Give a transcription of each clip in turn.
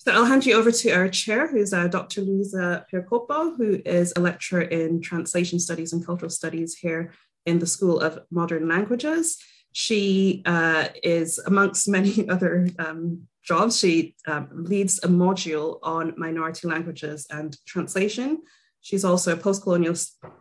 So I'll hand you over to our chair, who's uh, Dr. Luisa Pèrcopo, who is a lecturer in translation studies and cultural studies here in the School of Modern Languages. She uh, is, amongst many other um, jobs, she um, leads a module on minority languages and translation. She's also a post-colonial,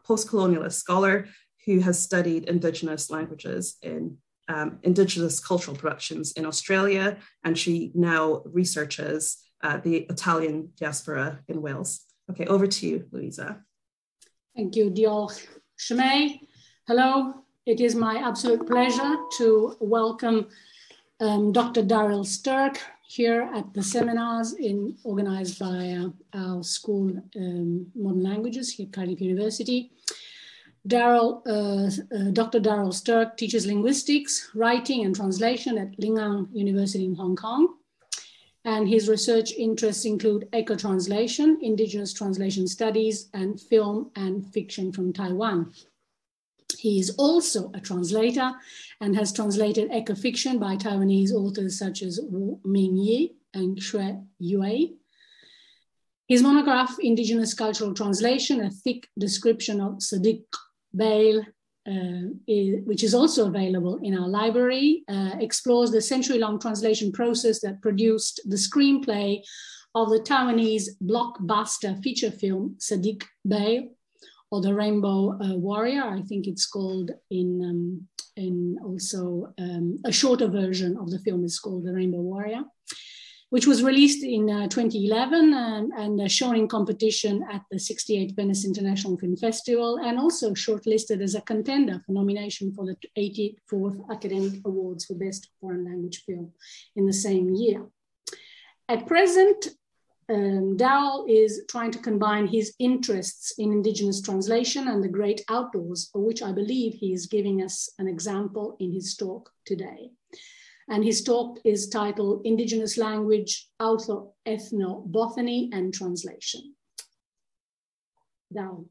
post-colonialist scholar who has studied Indigenous languages in um, Indigenous cultural productions in Australia, and she now researches uh, the Italian diaspora in Wales. Okay, over to you, Luisa. Thank you, Diolch. Shmei, hello. It is my absolute pleasure to welcome um, Dr. Darryl Sterk here at the seminars in, organized by uh, our school, um, Modern Languages here at Cardiff University. Darryl, uh, uh, Dr. Darryl Sterk teaches linguistics, writing and translation at Lingnan University in Hong Kong. And his research interests include eco translation, indigenous translation studies, and film and fiction from Taiwan. He is also a translator and has translated eco fiction by Taiwanese authors such as Wu Mingyi and Xue Yue. His monograph, Indigenous Cultural Translation, a thick description of Seediq Bale, uh, which is also available in our library, uh, explores the century long translation process that produced the screenplay of the Taiwanese blockbuster feature film Seediq Bale, or The Rainbow uh, Warrior. I think it's called in, um, in also um, a shorter version of the film is called The Rainbow Warrior which was released in uh, 2011 and, and uh, shown in competition at the 68th Venice International Film Festival, and also shortlisted as a contender for nomination for the 84th Academy Awards for Best Foreign Language Film in the same year. At present, um, Darryl is trying to combine his interests in Indigenous translation and the great outdoors, for which I believe he is giving us an example in his talk today. And his talk is titled Indigenous Language, Auto Ethnobotany and Translation. Down.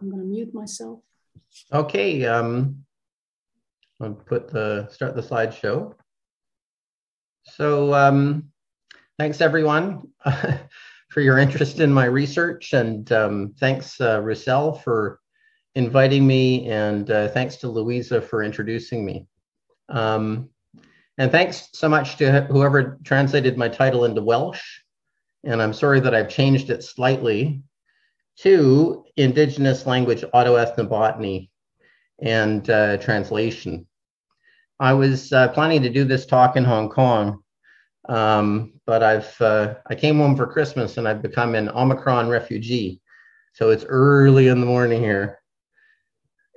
I'm going to mute myself. Okay, um, I'll put the start the slideshow. So um, thanks everyone for your interest in my research, and um, thanks uh, Roussel for inviting me, and uh, thanks to Luisa for introducing me. Um, and thanks so much to whoever translated my title into Welsh. And I'm sorry that I've changed it slightly to Indigenous Language Autoethnobotany and uh, Translation. I was uh, planning to do this talk in Hong Kong, um, but I've uh, I came home for Christmas and I've become an Omicron refugee. So it's early in the morning here.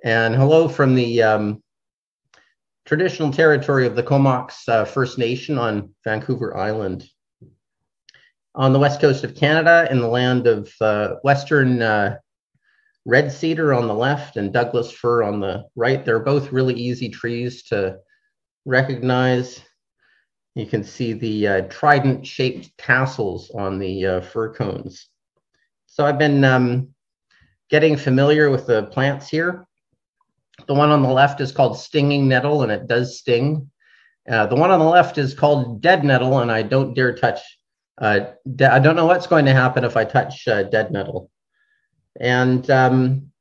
And hello from the um, traditional territory of the Comox uh, First Nation on Vancouver Island. On the west coast of Canada, in the land of uh, Western uh, red cedar on the left and Douglas fir on the right, they're both really easy trees to recognize. You can see the uh, trident shaped tassels on the uh, fir cones. So I've been um, getting familiar with the plants here. The one on the left is called stinging nettle, and it does sting. Uh, the one on the left is called dead nettle, and I don't dare touch. Uh, de- I don't know what's going to happen if I touch uh, dead nettle. And um,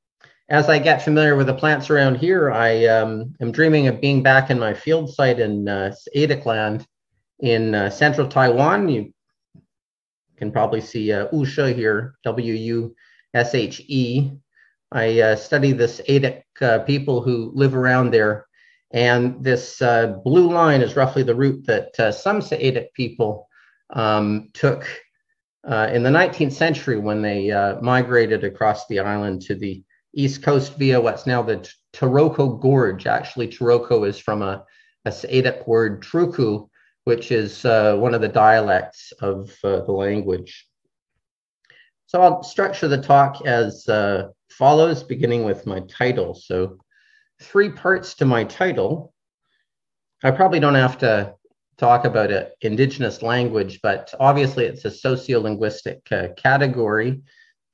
as I get familiar with the plants around here, I um, am dreaming of being back in my field site in uh, Land in uh, central Taiwan. You can probably see uh, Wushe here, W U S H E. I uh, study this Adic uh, people who live around there. And this uh, blue line is roughly the route that uh, some Seediq people um, took uh, in the 19th century when they uh, migrated across the island to the east coast via what's now the Taroko Gorge. Actually, Taroko is from a, a Seediq word, Truku, which is one of the dialects of the language. So I'll structure the talk as follows, beginning with my title. So three parts to my title. I probably don't have to talk about an indigenous language, but obviously it's a sociolinguistic uh, category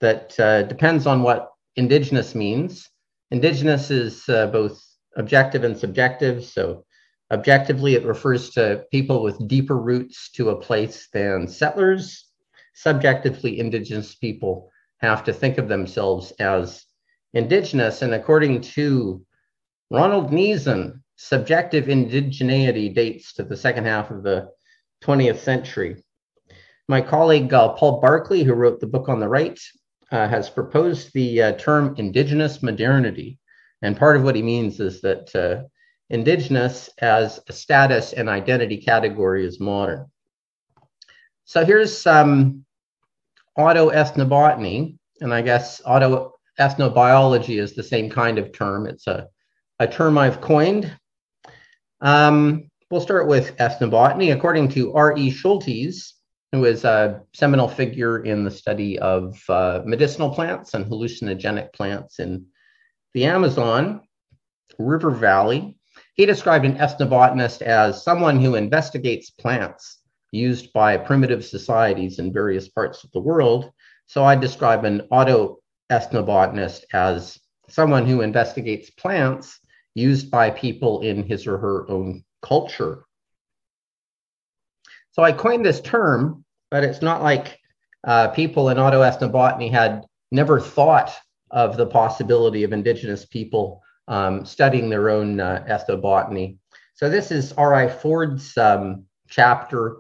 that uh, depends on what indigenous means. Indigenous is uh, both objective and subjective. So Objectively, it refers to people with deeper roots to a place than settlers. Subjectively, indigenous people have to think of themselves as indigenous. And according to Ronald Niezen, subjective indigeneity dates to the second half of the 20th century. My colleague uh, Paul Barclay, who wrote the book on the right, uh, has proposed the uh, term indigenous modernity. And part of what he means is that uh, indigenous as a status and identity category is modern. So here's some autoethnobotany, and I guess autoethnobiology is the same kind of term. It's a, a term I've coined. Um, we'll start with ethnobotany. According to R.E. Schultes, who is a seminal figure in the study of uh, medicinal plants and hallucinogenic plants in the Amazon River Valley. He described an ethnobotanist as someone who investigates plants used by primitive societies in various parts of the world. So I describe an autoethnobotanist as someone who investigates plants used by people in his or her own culture. So I coined this term, but it's not like uh, people in autoethnobotany had never thought of the possibility of indigenous people um, studying their own uh, ethnobotany. So this is R.I. Ford's um, chapter,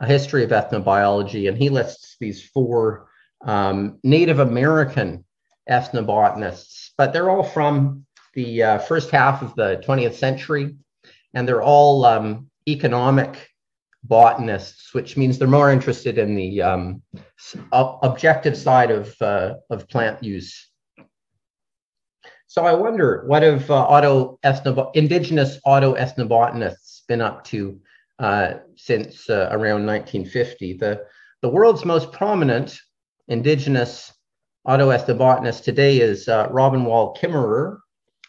A History of Ethnobiology, and he lists these four um, Native American ethnobotanists, but they're all from the uh, first half of the 20th century, and they're all um, economic botanists, which means they're more interested in the um, objective side of, uh, of plant use. So I wonder, what have uh, auto indigenous autoethnobotanists been up to uh, since uh, around 1950? The, the world's most prominent indigenous autoethnobotanist today is uh, Robin Wall Kimmerer.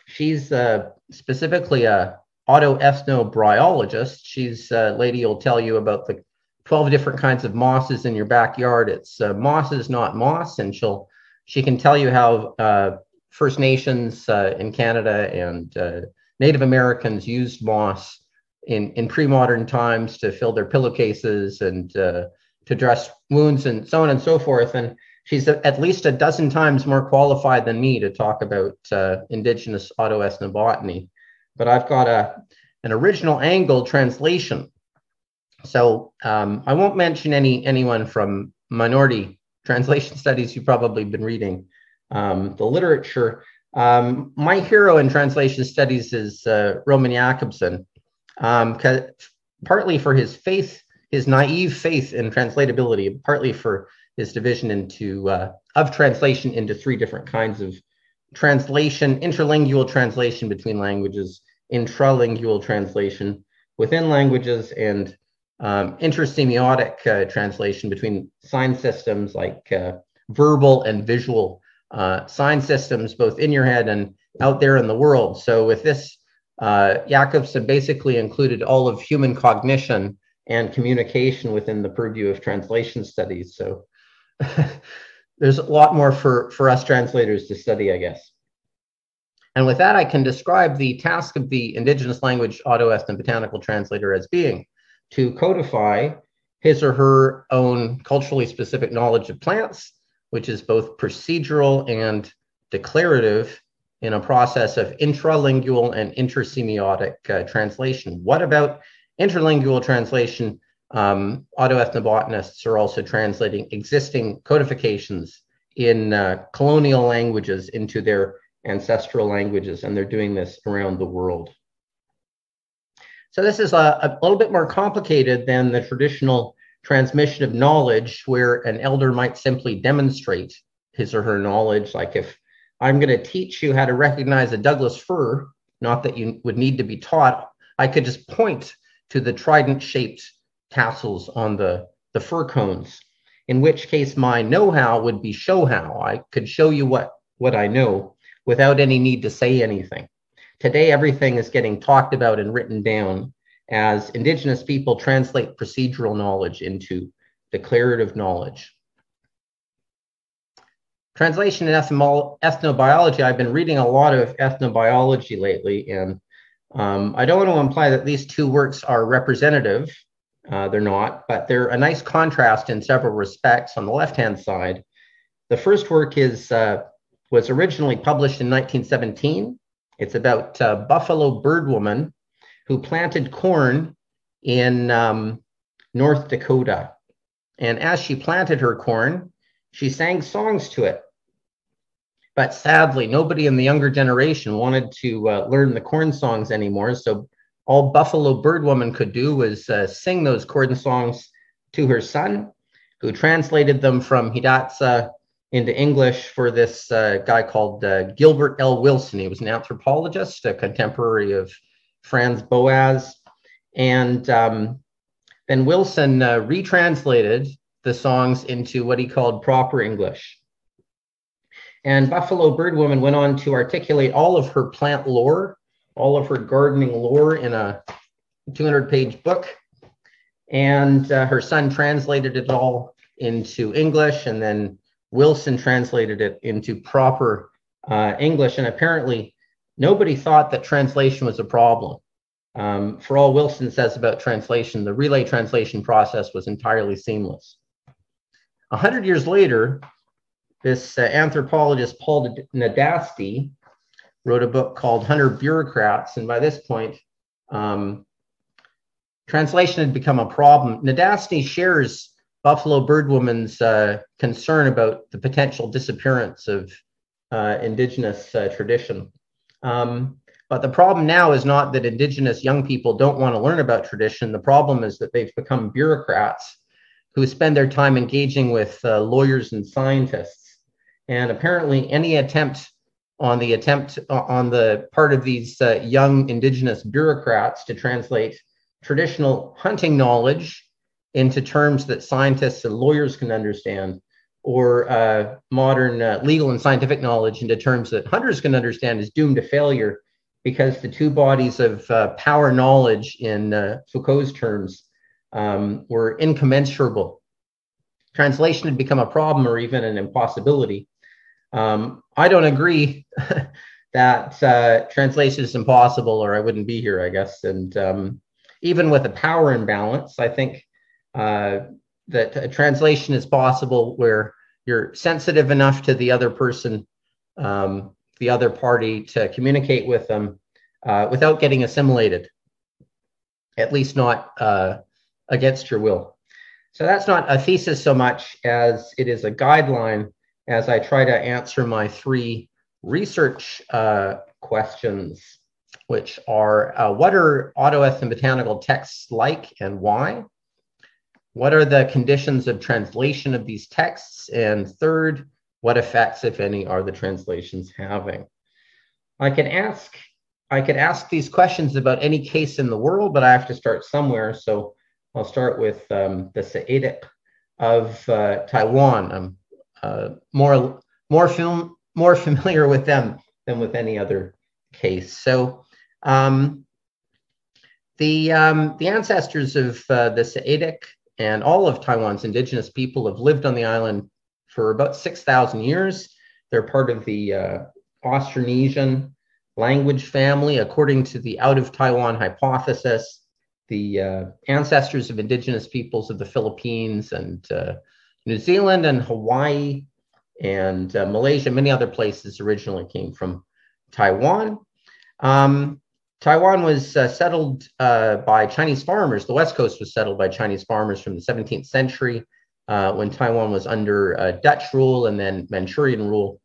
She's uh, specifically a autoethnobryologist. She's a lady who'll tell you about the 12 different kinds of mosses in your backyard. It's uh, mosses, not moss, and she'll she can tell you how uh, First Nations uh, in Canada and uh, Native Americans used moss in, in pre-modern times to fill their pillowcases and uh, to dress wounds and so on and so forth. And she's at least a dozen times more qualified than me to talk about uh, Indigenous autoethnobotany. But I've got a, an original angle translation. So um, I won't mention any anyone from minority translation studies you've probably been reading um, the literature. Um, my hero in translation studies is uh, Roman Jakobson, um, partly for his faith, his naive faith in translatability, partly for his division into uh, of translation into three different kinds of translation: interlingual translation between languages, intralingual translation within languages, and um, intersemiotic uh, translation between sign systems like uh, verbal and visual uh, sign systems both in your head and out there in the world. So with this, uh, Jakobson basically included all of human cognition and communication within the purview of translation studies. So there's a lot more for, for us translators to study, I guess. And with that, I can describe the task of the indigenous language autoethnobotanical translator as being to codify his or her own culturally specific knowledge of plants which is both procedural and declarative in a process of intralingual and intersemiotic uh, translation. What about interlingual translation? Um, autoethnobotanists are also translating existing codifications in uh, colonial languages into their ancestral languages, and they're doing this around the world. So this is a, a little bit more complicated than the traditional transmission of knowledge where an elder might simply demonstrate his or her knowledge. Like if I'm going to teach you how to recognize a Douglas fir, not that you would need to be taught, I could just point to the trident shaped tassels on the, the fir cones, in which case my know how would be show how. I could show you what, what I know without any need to say anything. Today, everything is getting talked about and written down as Indigenous people translate procedural knowledge into declarative knowledge. Translation and ethnobiology, I've been reading a lot of ethnobiology lately, and Um, I don't want to imply that these two works are representative. Uh, they're not, but they're a nice contrast in several respects. On the left-hand side, the first work is uh, was originally published in 1917. It's about uh, Buffalo Bird Woman who planted corn in um, North Dakota. And as she planted her corn, she sang songs to it. But sadly, nobody in the younger generation wanted to uh, learn the corn songs anymore. So all Buffalo Bird Woman could do was uh, sing those corn songs to her son, who translated them from Hidatsa into English for this uh, guy called uh, Gilbert L. Wilson. He was an anthropologist, a contemporary of Franz Boas. And um, then Wilson uh, retranslated the songs into what he called proper English. And Buffalo Bird Woman went on to articulate all of her plant lore, all of her gardening lore in a 200 page book. And uh, her son translated it all into English, and then Wilson translated it into proper uh, English. And apparently, nobody thought that translation was a problem. Um, for all Wilson says about translation, the relay translation process was entirely seamless. A hundred years later, this uh, anthropologist Paul Nadasdy wrote a book called Hunter Bureaucrats, and by this point, um, translation had become a problem. Nadasdy shares Buffalo Birdwoman's uh, concern about the potential disappearance of uh, indigenous uh, tradition. Um, but the problem now is not that indigenous young people don't want to learn about tradition. The problem is that they've become bureaucrats who spend their time engaging with uh, lawyers and scientists. And apparently, any attempt on the attempt uh, on the part of these uh, young indigenous bureaucrats to translate traditional hunting knowledge into terms that scientists and lawyers can understand, or uh, modern uh, legal and scientific knowledge into terms that hunters can understand, is doomed to failure because the two bodies of uh, power knowledge in uh, Foucault's terms um, were incommensurable. Translation had become a problem or even an impossibility. Um, I don't agree that uh, translation is impossible, or I wouldn't be here, I guess. And um, even with a power imbalance, I think uh, that a translation is possible where you're sensitive enough to the other person um, the other party to communicate with them uh, without getting assimilated, at least not uh, against your will. So that's not a thesis so much as it is a guideline as I try to answer my three research uh, questions, which are uh, what are autoethnobotanical texts like and why? What are the conditions of translation of these texts? And third, what effects, if any, are the translations having? I can ask I could ask these questions about any case in the world, but I have to start somewhere. So I'll start with um, the Seediq of uh, Taiwan. I'm uh, more more film more familiar with them than with any other case. So um, the um, the ancestors of uh, the Seediq and all of Taiwan's indigenous people have lived on the island for about 6,000 years. They're part of the uh, Austronesian language family, according to the out of Taiwan hypothesis. The uh, ancestors of indigenous peoples of the Philippines and uh, New Zealand and Hawaii and uh, Malaysia, many other places originally came from Taiwan. Um, Taiwan was uh, settled uh, by Chinese farmers. The West Coast was settled by Chinese farmers from the 17th century uh, when Taiwan was under Dutch rule and then Manchurian rule.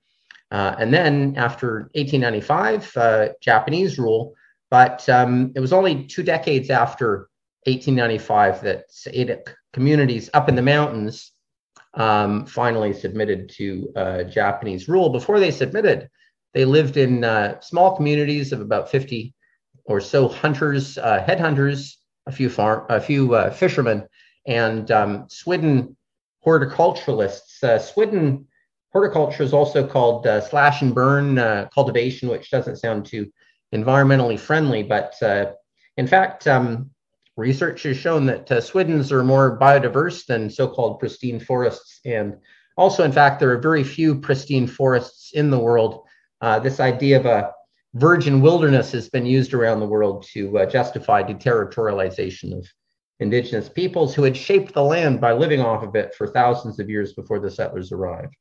And then after 1895, uh, Japanese rule. But um, it was only two decades after 1895 that Seediq communities up in the mountains um, finally submitted to uh, Japanese rule. Before they submitted, they lived in uh, small communities of about 50 or so hunters, headhunters, a few farm, a few fishermen, and um, Swidden horticulturalists. Uh, Swidden horticulture is also called uh, slash and burn uh, cultivation, which doesn't sound too environmentally friendly, but uh, in fact, um, research has shown that uh, are more biodiverse than so-called pristine forests. And also, in fact, there are very few pristine forests in the world. Uh, this idea of a virgin wilderness has been used around the world to uh, justify deterritorialization of indigenous peoples who had shaped the land by living off of it for thousands of years before the settlers arrived.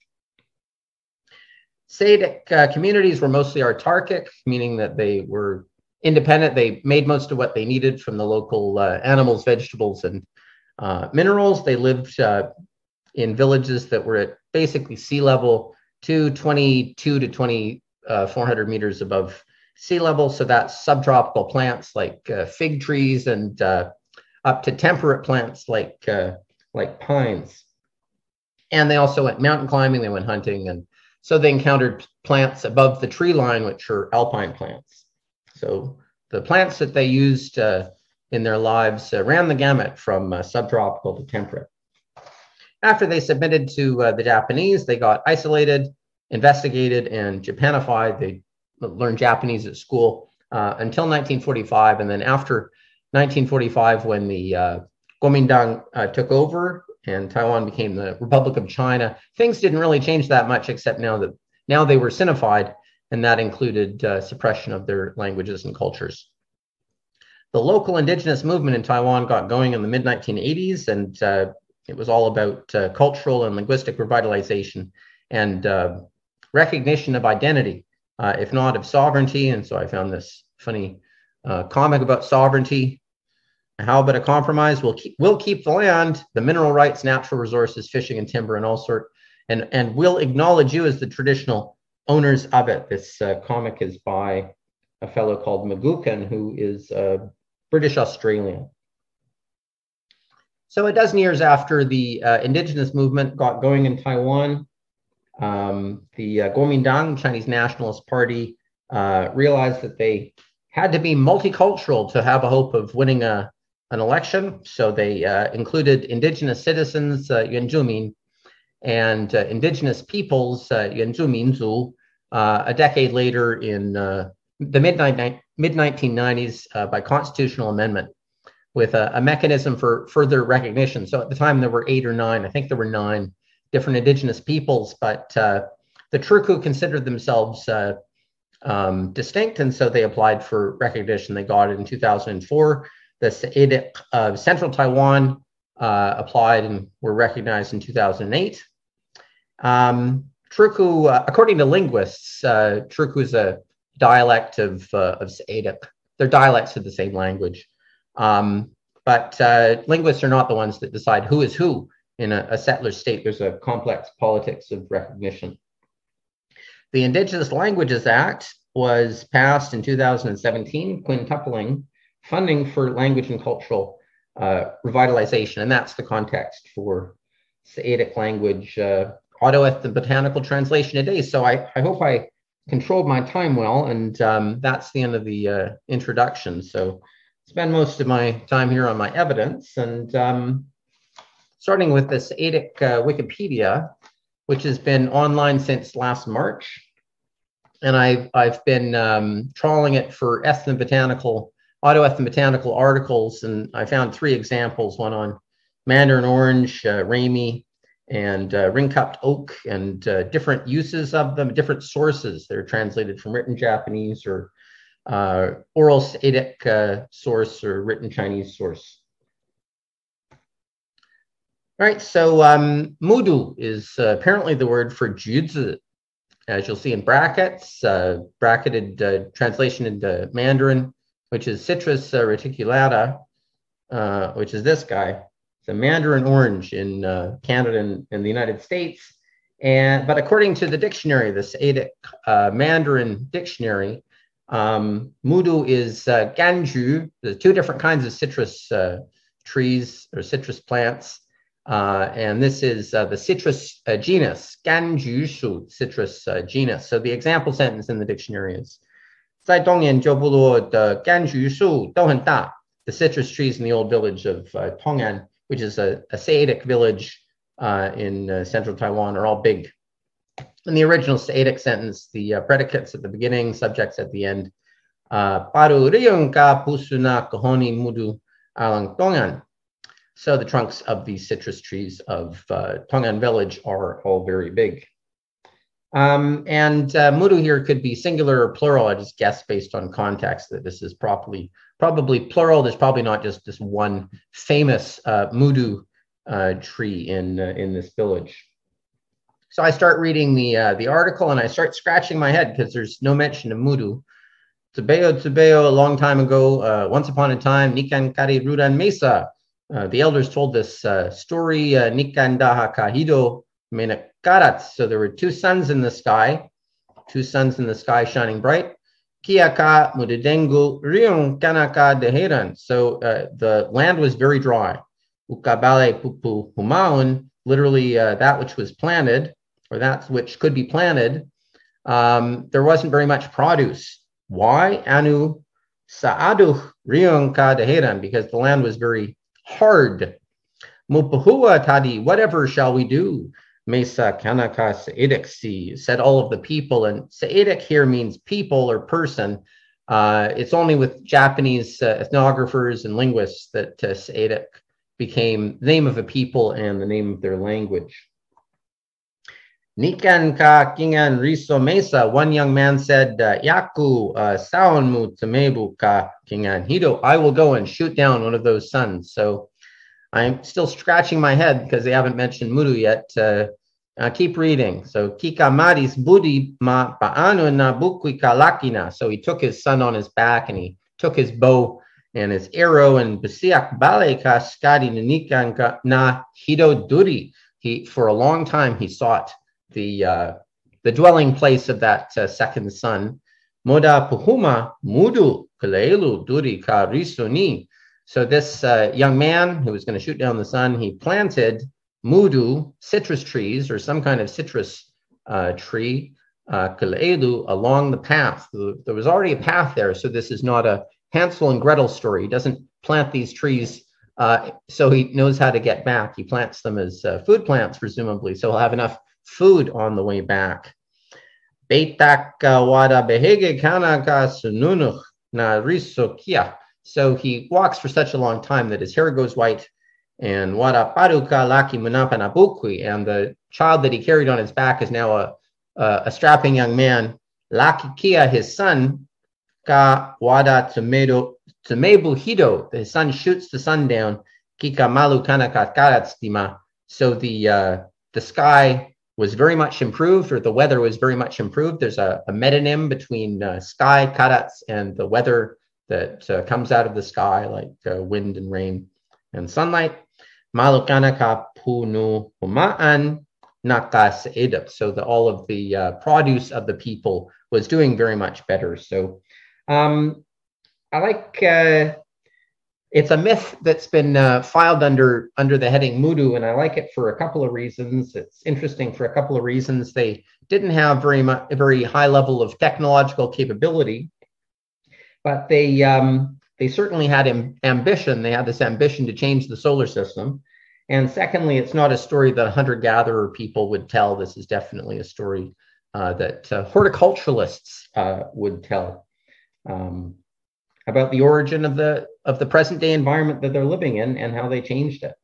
Seediq uh, communities were mostly autarkic, meaning that they were independent. They made most of what they needed from the local uh, animals, vegetables, and uh, minerals. They lived uh, in villages that were at basically sea level to 22 to 2400 uh, meters above sea level. So that's subtropical plants like uh, fig trees and up to temperate plants like like pines. And they also went mountain climbing. They went hunting and so they encountered plants above the tree line, which are alpine plants. So the plants that they used uh, in their lives uh, ran the gamut from uh, subtropical to temperate. After they submitted to uh, the Japanese, they got isolated, investigated, and Japanified. They learned Japanese at school uh, until 1945. And then after 1945, when the uh, Kuomintang took over and Taiwan became the Republic of China, things didn't really change that much, except now that now they were Sinified, and that included uh, suppression of their languages and cultures. The local indigenous movement in Taiwan got going in the mid 1980s, and uh, it was all about uh, cultural and linguistic revitalization and uh, recognition of identity, uh, if not of sovereignty. And so I found this funny uh, comic about sovereignty how about a compromise? We'll keep, we'll keep the land, the mineral rights, natural resources, fishing and timber, and all sort, and and we'll acknowledge you as the traditional owners of it. This uh, comic is by a fellow called Magukan, who is a British Australian. So a dozen years after the uh, indigenous movement got going in Taiwan, um, the uh, Kuomintang, Chinese Nationalist Party, uh, realized that they had to be multicultural to have a hope of winning a an election. So they uh, included indigenous citizens, uh, and uh, indigenous peoples, uh, uh, a decade later in uh, the mid mid 1990s uh, by constitutional amendment with a, a, mechanism for further recognition. So at the time there were eight or nine, I think there were nine different indigenous peoples, but the Truku considered themselves um, distinct, and so they applied for recognition. They got it in 2004 the of Central Taiwan uh, applied and were recognized in 2008. Um, Truku, uh, according to linguists, uh, Truku is a dialect of, uh, of Seediq. They're dialects of the same language. Um, but uh, linguists are not the ones that decide who is who in a, a settler state. There's a complex politics of recognition. The Indigenous Languages Act was passed in 2017, quintupling funding for language and cultural uh, revitalization, and that's the context for Seediq language uh, auto-ethnobotanical translation today. So I, I hope I controlled my time well, and um, that's the end of the uh, introduction. So spend most of my time here on my evidence, and um, starting with this Seediq uh, Wikipedia, which has been online since last March. And I've, I've been um, trawling it for ethnobotanical autoethnobotanical articles, and I found three examples: one on mandarin orange, uh, ramie, and uh, ring-cupped oak, and uh, different uses of them, different sources. They're translated from written Japanese or uh, oral Seediq uh, source or written Chinese source. All right, so um, mudu is uh, apparently the word for juzi, as you'll see in brackets, bracketed translation into Mandarin which is Citrus reticulata, uh, which is this guy. It's a mandarin orange in uh, Canada and, and, the United States. And but according to the dictionary, this Seediq uh, Mandarin dictionary, um, mudu is uh, ganju. There's two different kinds of citrus uh, trees or citrus plants. Uh, and this is the citrus genus, ganju shu, citrus genus. So the example sentence in the dictionary is 在东岩旧部落的柑橘树都很大。The citrus trees in the old village of uh, Tong'an, which is a, a Seediq village uh, in uh, central Taiwan, are all big. In the original Seediq sentence, the uh, predicates at the beginning, subjects at the end. Uh, Paru riyong ka pusuna kohoni mudu alang Tong'an. So the trunks of the citrus trees of uh, Tong'an village are all very big. Um, and uh, Mudu here could be singular or plural. I just guess based on context that this is properly probably plural. There's probably not just this one famous uh, Mudu uh, tree in uh, in this village. So I start reading the uh, the article and I start scratching my head because there's no mention of Mudu. Tebeo Tebeo, a long time ago, uh, once upon a time, Nikan Kari Rudan Mesa. the elders told this story, Nikan Daha Kahido Menakarat. So there were two suns in the sky, two suns in the sky shining bright. Kiaka Mudidengu Riung Kanaka Deheran. So uh, the land was very dry. Ukabale Pupu Humaun, literally uh, that which was planted, or that which could be planted, um, there wasn't very much produce. Why? Anu Sa'aduh Riung Ka Deheran, because the land was very hard. Mupahua Tadi, whatever shall we do? Mesa Kanaka si, said all of the people. And Se'edek here means people or person. Uh, it's only with Japanese uh, ethnographers and linguists that uh, became the name of a people and the name of their language. Nikan ka kingan riso mesa, one young man said, uh, Yaku uh, saonmu tamebu ka kingan hido, I will go and shoot down one of those suns. So I'm still scratching my head because they haven't mentioned Mudu yet. Uh, uh, keep reading. So Kika Kikamaris Budi ma paanu na bukwi kalakina. So he took his son on his back and he took his bow and his arrow and basiak bale ka skadi nikan na hido duri. He for a long time he sought the uh, the dwelling place of that uh, second son. Moda puhuma mudu kalelu duri ka risuni. So this uh, young man who was going to shoot down the sun, he planted mudu citrus trees or some kind of citrus uh, tree, uh, along the path. There was already a path there, so this is not a Hansel and Gretel story. He doesn't plant these trees uh, so he knows how to get back. He plants them as uh, food plants, presumably, so he'll have enough food on the way back. Beitak wada behege kanaka sununuch na risokia. So he walks for such a long time that his hair goes white. And waraparuka laki munapanabukui. And the child that he carried on his back is now a, a, a strapping young man. Laki kia, his son, ka wada tomedo tomebu hido. His son shoots the sun down. Kika malu kanakatstima. So the uh, the sky was very much improved, or the weather was very much improved. There's a, a metonym between uh, sky karats and the weather that uh, comes out of the sky, like uh, wind and rain and sunlight. Malukanaka punu humaan nakas. So the, all of the uh, produce of the people was doing very much better. So um, I like uh, it's a myth that's been uh, filed under under the heading Mudu, and I like it for a couple of reasons. It's interesting for a couple of reasons. They didn't have very much a very high level of technological capability, but they um, they certainly had am- ambition. They had this ambition to change the solar system. And secondly, it's not a story that hunter gatherer people would tell. This is definitely a story uh, that uh, horticulturalists uh, would tell um, about the origin of the of the present day environment that they're living in and how they changed it.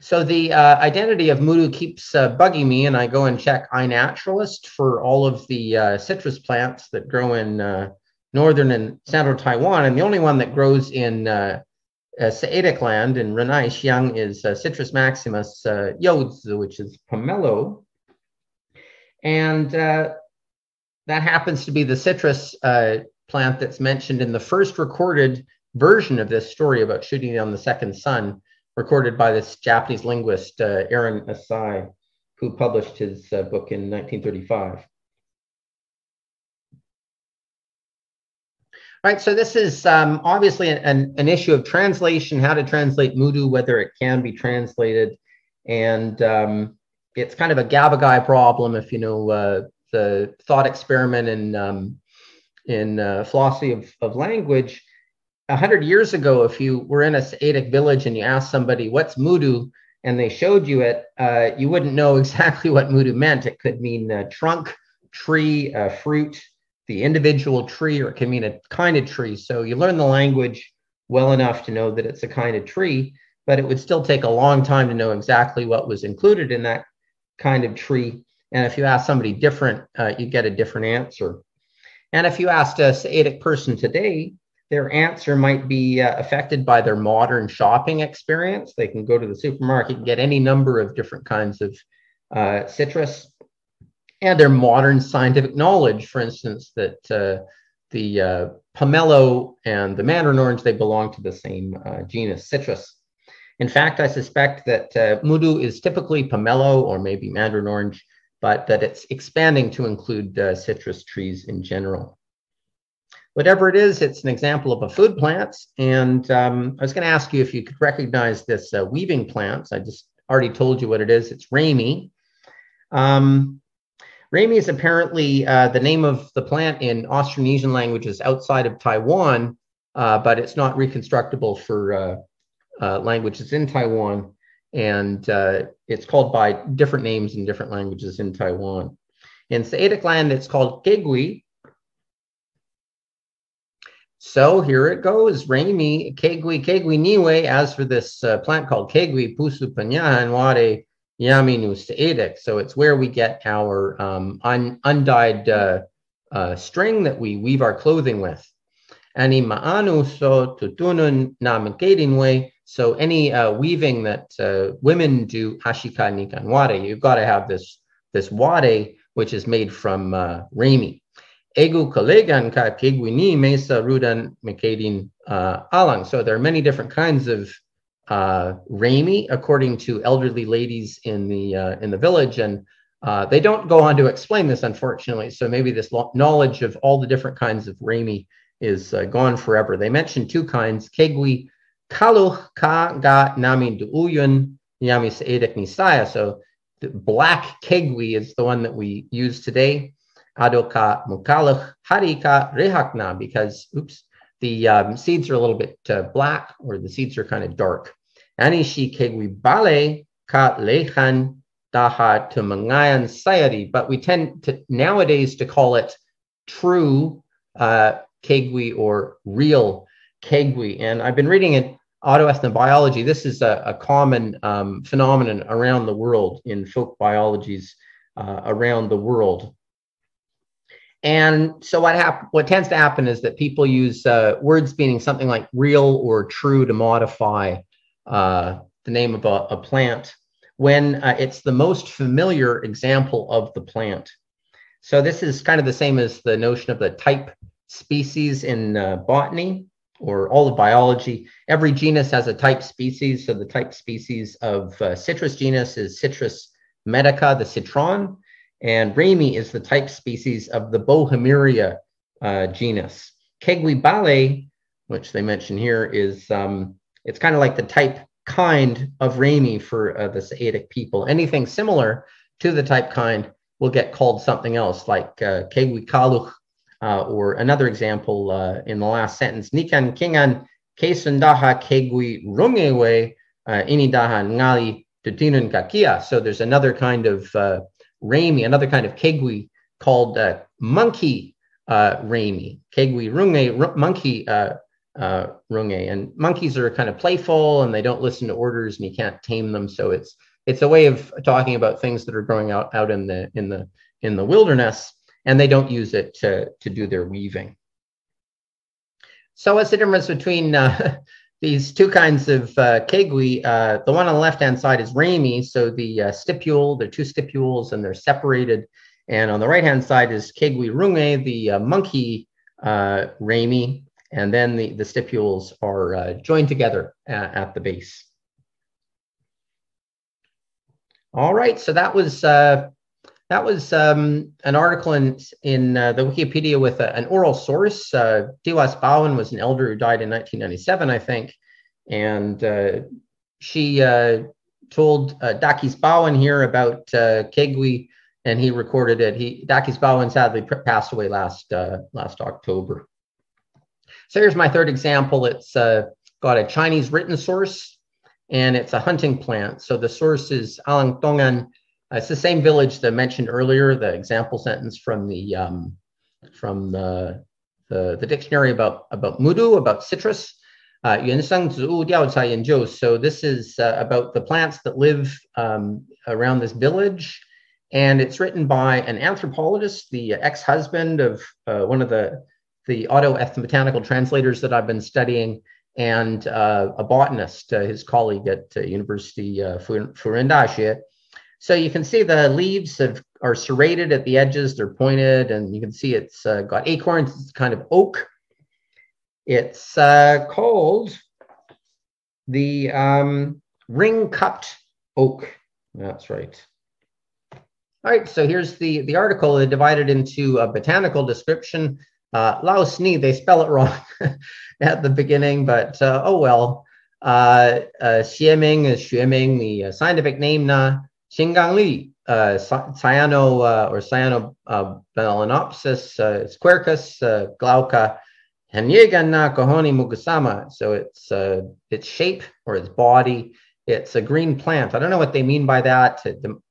So the uh, identity of Mudu keeps uh, bugging me, and I go and check iNaturalist for all of the uh, citrus plants that grow in northern and central Taiwan. And the only one that grows in uh, uh, land in Renai Xiang is uh, Citrus maximus uh, which is pomelo. And uh, that happens to be the citrus uh, plant that's mentioned in the first recorded version of this story about shooting down the second sun recorded by this Japanese linguist, uh, Erin Asai, who published his uh, book in 1935. Right, so this is um, obviously an, an issue of translation, how to translate Mudu, whether it can be translated. And um, it's kind of a Gavagai problem, if you know uh, the thought experiment in, um, in uh, philosophy of, of language a hundred years ago, if you were in a Seediq village and you asked somebody what's Mudu and they showed you it, uh, you wouldn't know exactly what Mudu meant. It could mean trunk, tree, fruit, the individual tree, or it can mean a kind of tree. So you learn the language well enough to know that it's a kind of tree, but it would still take a long time to know exactly what was included in that kind of tree. And if you ask somebody different, uh, you get a different answer. And if you asked a Seediq person today, their answer might be uh, affected by their modern shopping experience. They can go to the supermarket and get any number of different kinds of uh, citrus and their modern scientific knowledge, for instance, that uh, the uh, pomelo and the mandarin orange, they belong to the same uh, genus, citrus. In fact, I suspect that uh, mudu is typically pomelo or maybe mandarin orange, but that it's expanding to include uh, citrus trees in general. Whatever it is, it's an example of a food plant. And um, I was going to ask you if you could recognize this uh, weaving plant. I just already told you what it is. It's ramie. Um, ramie is apparently uh, the name of the plant in Austronesian languages outside of Taiwan, uh, but it's not reconstructible for uh, uh, languages in Taiwan. And uh, it's called by different names in different languages in Taiwan. In Seediq land, it's called Kegui, so here it goes, Ramie, Kegui, Kegui Niwe. As for this plant called Kegui, Pusu Panyahan Wade Yaminu Saedic. So it's where we get our um, un, undyed uh, uh, string that we weave our clothing with. Ani ma'anu so tutunun namakadinwe. So any uh, weaving that uh, women do, hashika nikan you've got to have this, this wade, which is made from uh. Egu kalegan ka kegwini mesa rudan mekadin uh, alang. So there are many different kinds of uh, ramie according to elderly ladies in the uh, in the village, and uh, they don't go on to explain this, unfortunately. So maybe this lo- knowledge of all the different kinds of ramie is uh, gone forever. They mention two kinds: kegwi kaluch ka ga nami duuyun yami seedek nisaya. So the black kegwi is the one that we use today. Adoka mukalach harika rehakna, because, oops, the um, seeds are a little bit uh, black or the seeds are kind of dark. Anishi kegwi bale ka lechan daha to mangayan sayari, but we tend to nowadays to call it true uh, kegwi or real kegwi. And I've been reading in autoethnobiology. This is a, a common um, phenomenon around the world in folk biologies uh, around the world. And so what hap- what tends to happen is that people use uh, words meaning something like real or true to modify the name of a, a plant when uh, it's the most familiar example of the plant. So this is kind of the same as the notion of the type species in uh, botany or all of biology. Every genus has a type species. So the type species of uh, citrus genus is Citrus medica, the citron. And Ramie is the type species of the Boehmeria uh, genus. Keguibale, which they mention here, is um, it's kind of like the type kind of Ramie for uh, the Seediq people. Anything similar to the type kind will get called something else, like uh, Keguikaluch, uh, or another example uh, in the last sentence, Nikan Kingan Kesundaha Kegui Rungewe uh, Inidaha Ngali Tutinun Kakia. So there's another kind of uh, ramie, another kind of kegui called uh, monkey uh, ramie, kegui runge, monkey uh, runge. And monkeys are kind of playful and they don't listen to orders and you can't tame them. So it's it's a way of talking about things that are growing out, out in the in the in the wilderness and they don't use it to, to do their weaving. So what's the difference between uh, these two kinds of uh, kegui. Uh, the one on the left-hand side is ramie, so the uh, stipule, they're two stipules and they're separated. And on the right-hand side is kegui runge, the uh, monkey uh, ramie, and then the, the stipules are uh, joined together at, at, the base. All right, so that was uh, that was um, an article in in uh, the Wikipedia with a, an oral source. Uh, Diwas Bowen was an elder who died in 1997, I think, and uh, she uh, told uh, Dakis Bowen here about uh, Kegui, and he recorded it. He Dakis Bowen sadly passed away last uh, last October. So here's my third example. It's got a Chinese written source, and it's a hunting plant. So the source is Alang Tongan uh, it's the same village that I mentioned earlier, the example sentence from the um, from the, the, the dictionary about about mudu, about citrus. Uh, so this is uh, about the plants that live um, around this village, and it's written by an anthropologist, the ex-husband of uh, one of the the auto-ethnobotanical translators that I've been studying, and uh, a botanist, uh, his colleague at uh, University uh, Furindashie. So you can see the leaves have, are serrated at the edges, they're pointed, and you can see it's uh, got acorns, it's kind of oak. It's uh, called the um, ring-cupped oak. That's right. All right, so here's the, the article. Divided into a botanical description. Uh, Laos Ni, they spell it wrong at the beginning, but uh, oh well. Uh, uh, Xieming is Xueming, the uh, scientific name na Xingang Li, cyano uh, or cyano uh, Balanopsis uh, glauca na Kohoni Mugusama. So it's uh, its shape or its body. It's a green plant. I don't know what they mean by that.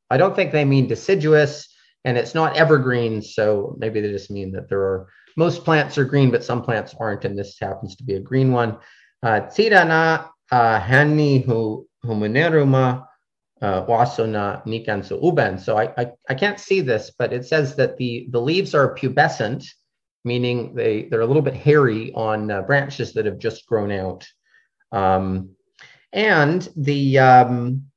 I don't think they mean deciduous, and it's not evergreen. So maybe they just mean that there are most plants are green, but some plants aren't, and this happens to be a green one. Tira na hani humaneruma wasona nikanso uben. So I, I I can't see this, but it says that the the leaves are pubescent, meaning they they're a little bit hairy on uh, branches that have just grown out. Um, and the um,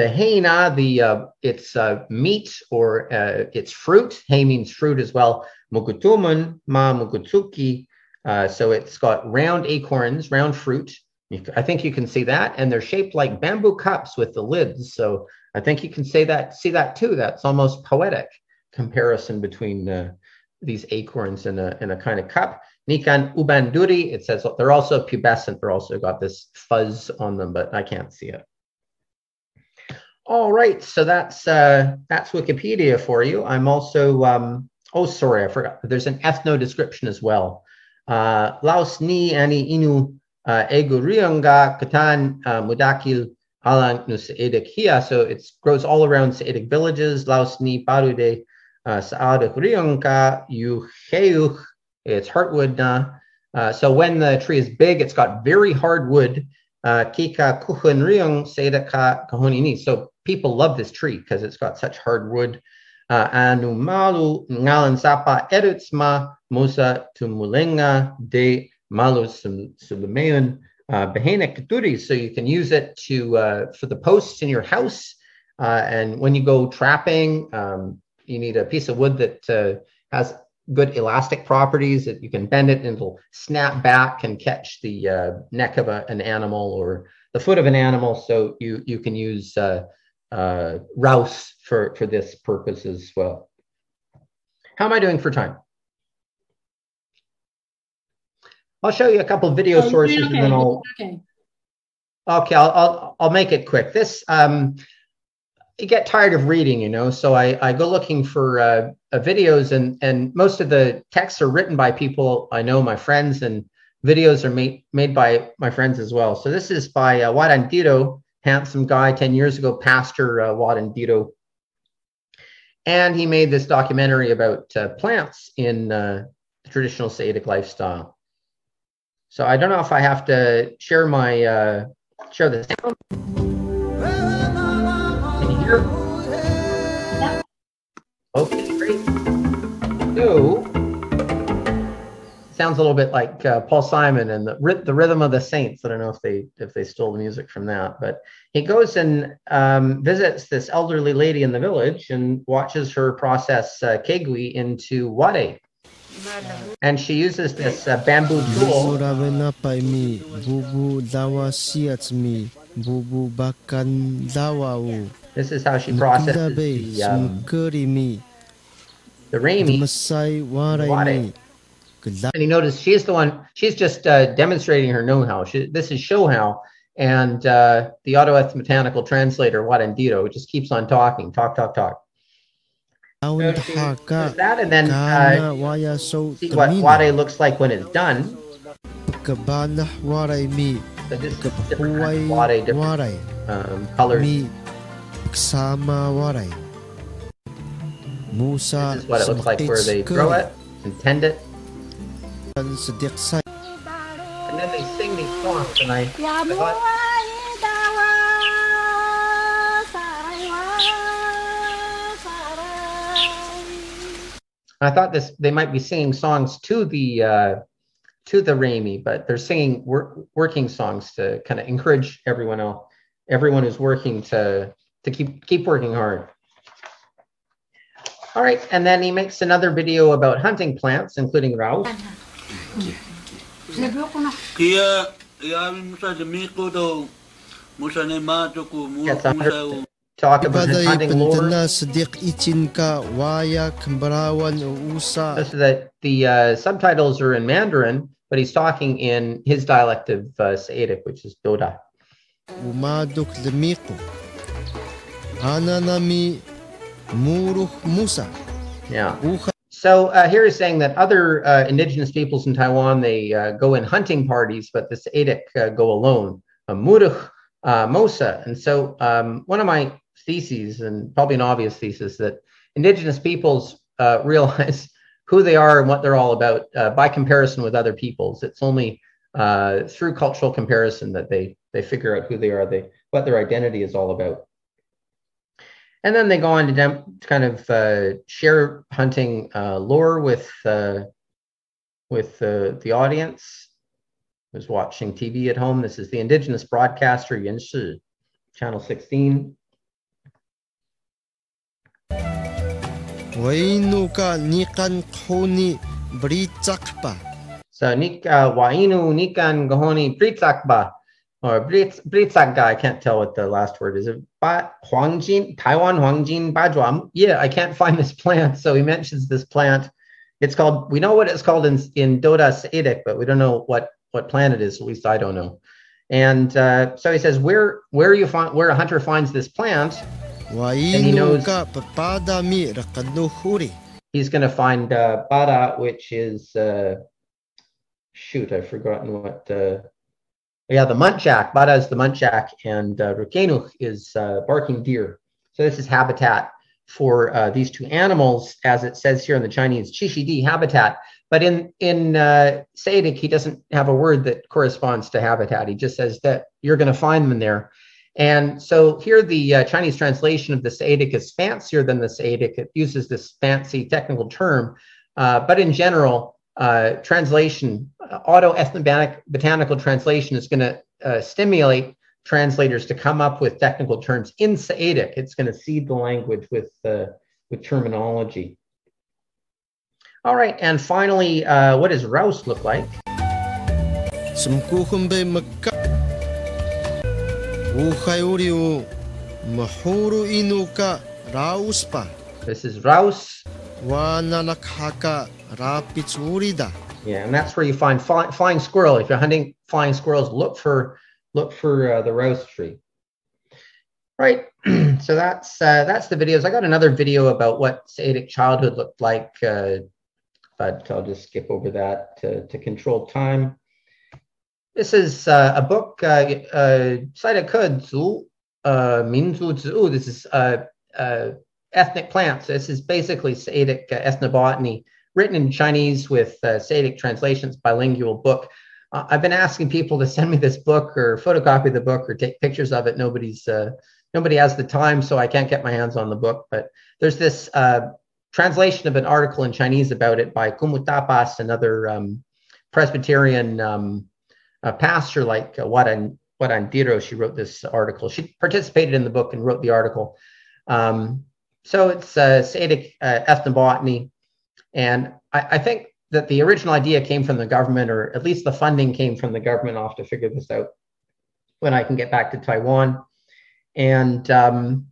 the heina, the uh, it's uh, meat or uh, it's fruit. Hei means fruit as well. Mugutumun ma mugutsuki. Uh, so it's got round acorns, round fruit. I think you can see that, and they're shaped like bamboo cups with the lids. So I think you can say that, see that too. That's almost poetic comparison between uh, these acorns in a in a kind of cup. Nikan ubanduri. It says they're also pubescent. They're also got this fuzz on them, but I can't see it. All right, so that's uh, that's Wikipedia for you. I'm also um, oh sorry, I forgot. There's an ethno description as well. Uh, Laos ni ani inu uh, ego rianga katan uh, mudakil alang nu Seediq hia. So it grows all around Seediq villages. Laos ni parude saada rianga yu It's heartwood na. Uh, so when the tree is big, it's got very hard wood. Kika kuhun riang sedaka kahonini. So people love this tree because it's got such hard wood. Uh, anu ngalan sapa erutsma musa tumulenga de malu sulumeun uh, behena katuri. So you can use it to uh, for the posts in your house. Uh, and when you go trapping, um, you need a piece of wood that uh, has good elastic properties that you can bend it and it'll snap back and catch the uh, neck of a, an animal or the foot of an animal. So you you can use uh, uh, Rouse for, for this purpose as well. How am I doing for time? I'll show you a couple video oh, sources okay. and then I'll. Okay. Okay, I'll, I'll, I'll make it quick. This, um, you get tired of reading, you know, so I, I go looking for uh, uh, videos and, and most of the texts are written by people I know, my friends, and videos are made, made by my friends as well. So this is by uh, Warandiro handsome guy 10 years ago, Pastor uh, Warandiro. And he made this documentary about uh, plants in uh, the traditional Seediq lifestyle. So I don't know if I have to share my uh, share the sound. Can you hear? Okay, sounds a little bit like uh, Paul Simon and the, the rhythm of the saints. I don't know if they if they stole the music from that, but he goes and um, visits this elderly lady in the village and watches her process uh, kegui into wade. And she uses this uh, bamboo tool. This is how she processes the, um, the ramie. And you notice she's the one, she's just uh, demonstrating her know-how. She, this is show how. And uh, the auto-ethnobotanical translator, Warandiro, just keeps on talking, talk, talk, talk. So that, and then uh, see what ware looks like when it's done. So is different kinds of ware, different um, colors. This is what it looks like where they grow it and tend it. And then they sing these songs I, thought, this they might be singing songs to the uh, to the Ramie, but they're singing wor- working songs to kind of encourage everyone else, everyone who's working to to keep keep working hard. All right, and then he makes another video about hunting plants, including Rauf. Kia ia musa de miko do musa ne mato ku mu Yes, I musa heard- Talk about his Ibaday hunting lore. pentena sedik waya kemberawan usa So that the uh, subtitles are in Mandarin, but he's talking in his dialect of uh, Seediq, which is Doda. umadok lemiko. Ana nami muruh musa. Yeah. So uh, here he's saying that other uh, indigenous peoples in Taiwan they uh, go in hunting parties, but the Seediq uh, go alone. Muruh uh, Mosa, and so um, one of my theses, and probably an obvious thesis, that indigenous peoples uh, realize who they are and what they're all about by comparison with other peoples. It's only through cultural comparison that they they figure out who they are, they what their identity is all about. And then they go on to dem- kind of uh, share hunting uh, lore with uh, with uh, the audience who's watching TV at home. This is the indigenous broadcaster Yin Shi, channel 16. wainu ka nikan khoni britsak pa. So Nika Wainu Nikan Gohoni Or Brits Britsakga, I can't tell what the last word is. Ba Huangjin, Taiwan Huangjin Bajwam. Yeah, I can't find this plant. So he mentions this plant. It's called, we know what it's called in, in Doda Seediq, but we don't know what, what plant it is. At least I don't know. And uh, so he says, where where you find where a hunter finds this plant, he knows- he's going to find uh, Bada, which is uh, shoot, I've forgotten what. Uh, yeah, the muntjac. Bada is the muntjac, and uh, Rukenuch is uh, barking deer. So this is habitat for uh, these two animals, as it says here in the Chinese Chishidi habitat. But in in uh, Seediq, he doesn't have a word that corresponds to habitat. He just says that you're going to find them there. And so here, the uh, Chinese translation of the Seediq is fancier than the Seediq. It uses this fancy technical term, uh, but in general, uh, translation, uh, auto ethnobotanical translation is going to uh, stimulate translators to come up with technical terms in Seediq. It's going to seed the language with uh, with terminology. All right, and finally, uh, what does Rouse look like? Sumkukumbe magka. Ukay uriu mahuru inu ka raus pa. This is Rouse. Yeah, and that's where you find fly, flying squirrel. If you're hunting flying squirrels, look for look for uh, the rose tree. Right. so that's uh, that's the videos. I got another video about what Seediq childhood looked like, uh, but I'll just skip over that to, to control time. This is uh, a book, Seediq uh, uh, uh, Minzu Zhu. This is uh, uh ethnic plants. This is basically Seediq uh, ethnobotany written in Chinese with uh, Seediq translations, bilingual book. Uh, I've been asking people to send me this book or photocopy the book or take pictures of it. Nobody's uh, nobody has the time, so I can't get my hands on the book. But there's this uh, translation of an article in Chinese about it by Kumutapas, another um, Presbyterian um, pastor like uh, Wadan Wadandiro. She wrote this article. She participated in the book and wrote the article. Um, so it's uh, Seediq uh, ethnobotany. And I, I, think that the original idea came from the government, or at least the funding came from the government. I'll have to figure this out when I can get back to Taiwan. And um,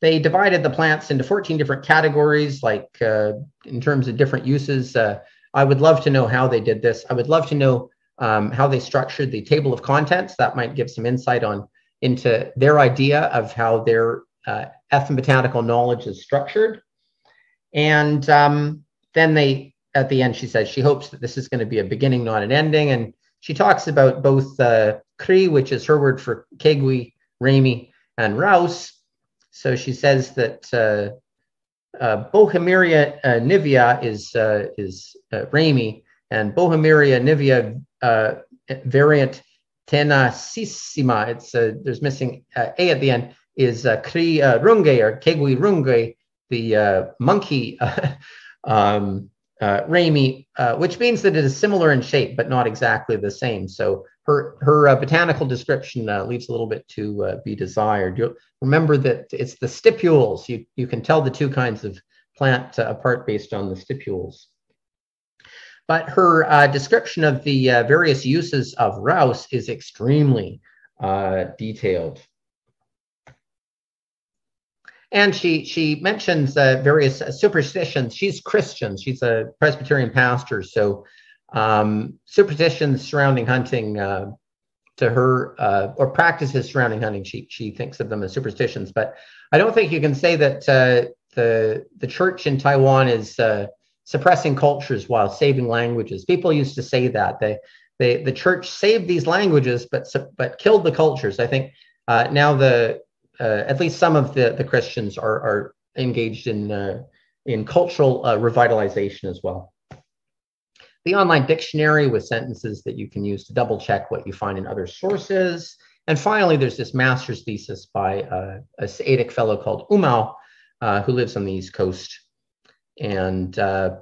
they divided the plants into 14 different categories, like uh, in terms of different uses. Uh, I would love to know how they did this. I would love to know um, how they structured the table of contents. That might give some insight on into their idea of how their uh, ethnobotanical knowledge is structured. And um, then they, at the end, she says she hopes that this is going to be a beginning, not an ending. And she talks about both uh, Kri, which is her word for Kegui, Ramie, and Rouse. So she says that uh, uh, Boehmeria uh, nivea is uh, is uh, Ramie, and Boehmeria nivea variant tenacissima. It's there's missing a at the end. Is uh, Kri uh, runge or Kegui runge, the uh, monkey um, uh, ramie, uh, which means that it is similar in shape, but not exactly the same. So her, her uh, botanical description uh, leaves a little bit to uh, be desired. You'll remember that it's the stipules. You, you can tell the two kinds of plant uh, apart based on the stipules. But her description of the various uses of Rouse is extremely detailed. And she she mentions uh, various superstitions. She's Christian. She's a Presbyterian pastor, so um, superstitions surrounding hunting uh, to her uh, or practices surrounding hunting. She she thinks of them as superstitions, but I don't think you can say that uh, the the church in Taiwan is uh, suppressing cultures while saving languages. People used to say that they they the church saved these languages, but but killed the cultures. I think uh, now the uh, at least some of the, the Christians are, are engaged in, uh, in cultural uh, revitalization as well. The online dictionary with sentences that you can use to double check what you find in other sources. And finally, there's this master's thesis by uh, a Seediq fellow called Umau, uh, who lives on the East Coast. And uh,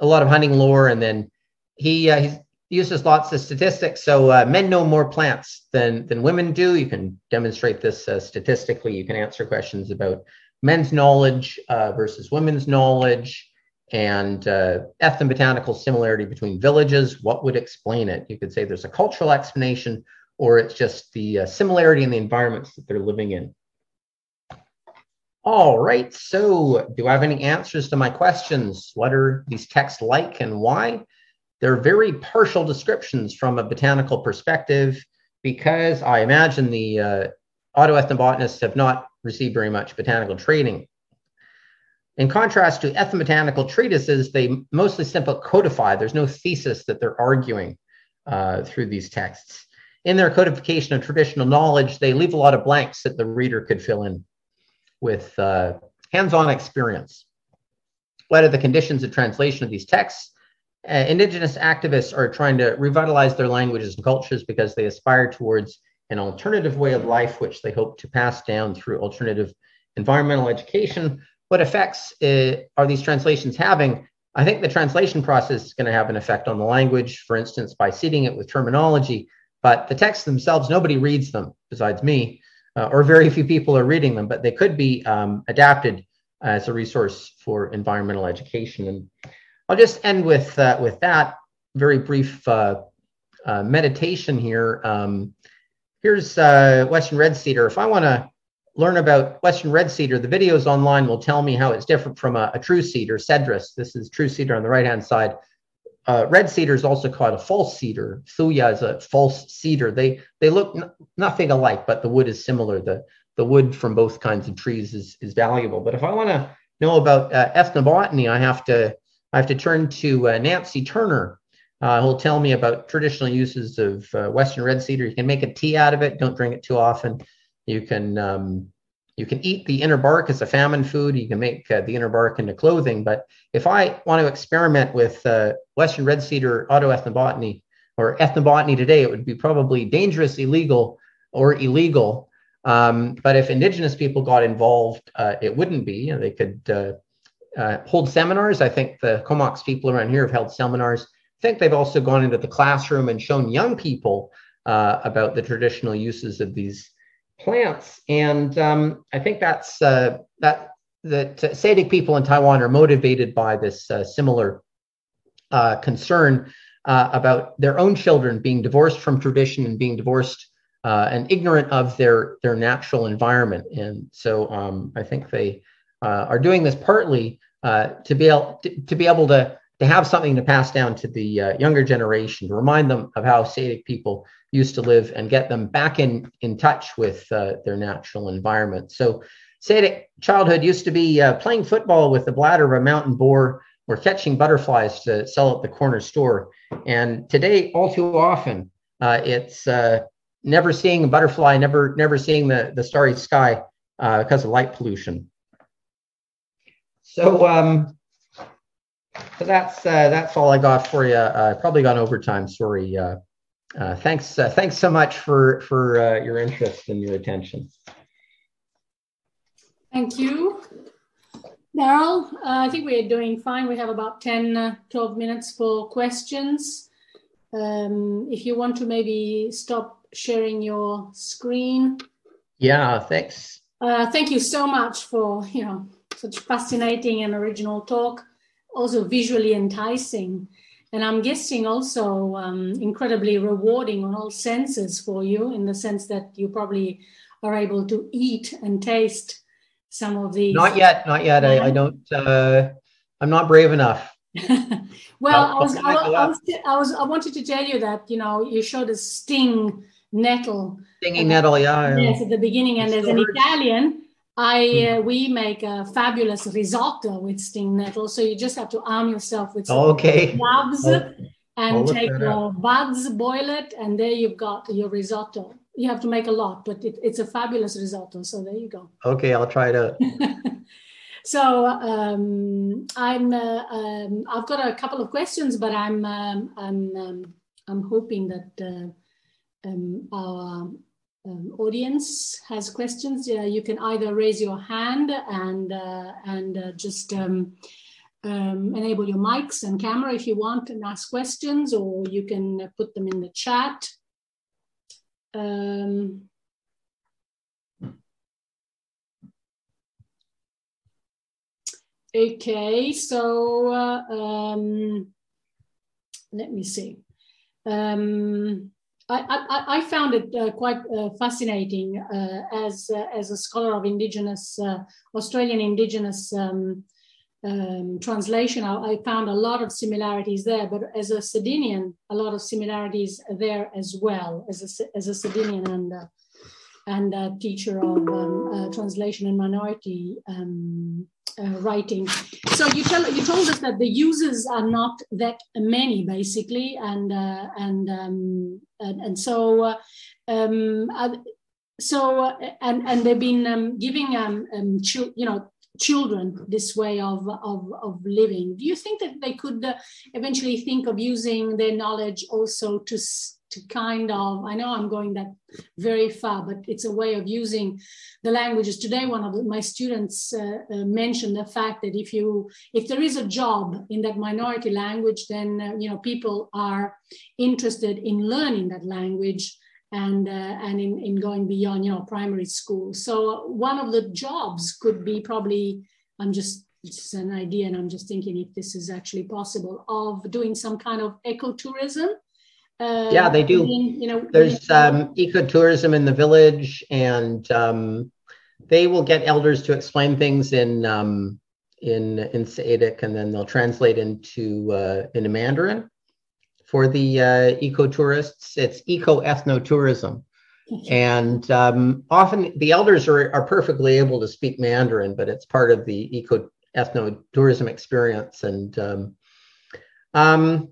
a lot of hunting lore. And then he, he's uses lots of statistics. So uh, men know more plants than than women do. You can demonstrate this uh, statistically. You can answer questions about men's knowledge uh, versus women's knowledge and uh, ethnobotanical similarity between villages. What would explain it? You could say there's a cultural explanation, or it's just the uh, similarity in the environments that they're living in. All right, so do I have any answers to my questions? What are these texts like and why? They're very partial descriptions from a botanical perspective because I imagine the uh, autoethnobotanists have not received very much botanical training. In contrast to ethnobotanical treatises, they mostly simply codify. There's no thesis that they're arguing uh, through these texts. In their codification of traditional knowledge, they leave a lot of blanks that the reader could fill in with uh, hands-on experience. What are the conditions of translation of these texts? Uh, indigenous activists are trying to revitalize their languages and cultures because they aspire towards an alternative way of life, which they hope to pass down through alternative environmental education. What effects uh, are these translations having? I think the translation process is going to have an effect on the language, for instance, by seeding it with terminology. But the texts themselves, nobody reads them besides me, uh, or very few people are reading them, but they could be um, adapted as a resource for environmental education. And I'll just end with uh, with that very brief uh, uh, meditation here. Um, here's uh, Western red cedar. If I want to learn about Western red cedar, the videos online will tell me how it's different from a, a true cedar, cedrus. This is true cedar on the right hand side. Uh, red cedar is also called a false cedar. Thuya is a false cedar. They they look nothing alike, but the wood is similar. The the wood from both kinds of trees is is valuable. But if I want to know about uh, ethnobotany, I have to I have to turn to uh, Nancy Turner, uh, who'll tell me about traditional uses of uh, Western red cedar. You can make a tea out of it. Don't drink it too often. You can um, you can eat the inner bark as a famine food. You can make uh, the inner bark into clothing. But if I want to experiment with uh, Western red cedar autoethnobotany or ethnobotany today, it would be probably dangerous, illegal, or illegal. Um, but if indigenous people got involved, uh, it wouldn't be. You know, they could uh, hold seminars. I think the Comox people around here have held seminars. I think they've also gone into the classroom and shown young people uh, about the traditional uses of these plants. And um, I think that's uh, that that uh, Seediq people in Taiwan are motivated by this uh, similar uh, concern uh, about their own children being divorced from tradition and being divorced and ignorant of their their natural environment. And so um, I think they are doing this partly uh, to be able to, to, be able to to have something to pass down to the uh, younger generation to remind them of how Seediq people used to live and get them back in in touch with uh, their natural environment. So Seediq childhood used to be uh, playing football with the bladder of a mountain boar or catching butterflies to sell at the corner store. And today, all too often, uh, it's uh, never seeing a butterfly, never never seeing the the starry sky because of light pollution. So, um, so that's uh, that's all I got for you. Uh, probably gone overtime. Sorry. Uh, uh, thanks. Uh, thanks so much for for uh, your interest and your attention. Thank you. Darryl, uh, I think we're doing fine. We have about 10, uh, 12 minutes for questions. Um, if you want to maybe stop sharing your screen. Yeah, thanks. Uh, thank you so much for, you know, such fascinating and original talk, also visually enticing. And I'm guessing also um, incredibly rewarding on all senses for you in the sense that you probably are able to eat and taste some of these? Not yet, not yet. I, I don't. Uh, I'm not brave enough. well, I was, I, I, was, I was, I wanted to tell you that you know you showed a sting nettle. Stinging nettle, yeah. Yes, at the beginning, and as an Italian, I uh, we make a fabulous risotto with sting nettle. So you just have to arm yourself with some okay. gloves oh, and take your buds, boil it, and there you've got your risotto you have to make a lot, but it, it's a fabulous risotto. So there you go. Okay, I'll try it out. so um, I'm uh, um, I've got a couple of questions, but I'm um, I'm um, I'm hoping that uh, um, our um, audience has questions. Uh, you can either raise your hand and uh, and uh, just enable your mics and camera if you want and ask questions, or you can put them in the chat. Um, okay, so uh, um, let me see. Um, I, I, I, found it uh, quite uh, fascinating uh, as, uh, as a scholar of Indigenous, uh, Australian Indigenous um, um, translation, I, I, found a lot of similarities there, but as a Sardinian, a lot of similarities there as well, as a, as a Sardinian and, and a teacher of um, uh, translation and minority um, uh, writing. So you, tell, you told us that the users are not that many, basically, and, uh, and, um, and, and, so uh, um, so uh, and and they've been um, giving um, you know children this way of, of, of living. Do you think that they could uh, eventually think of using their knowledge also to, to kind of, I know I'm going that very far, but it's a way of using the languages. Today, one of my students uh, uh, mentioned the fact that if you, if there is a job in that minority language, then, uh, you know, people are interested in learning that language and uh, and in, in going beyond you know primary school so one of the jobs could be probably i'm just it's an idea and i'm just thinking if this is actually possible of doing some kind of ecotourism uh, yeah they do within, you know there's um, ecotourism in the village and um, they will get elders to explain things in um, in in Seediq and then they'll translate into uh, into Mandarin for the uh, eco-tourists. It's eco-ethnotourism. And um, often the elders are, are perfectly able to speak Mandarin, but it's part of the eco-ethnotourism experience. And um, um,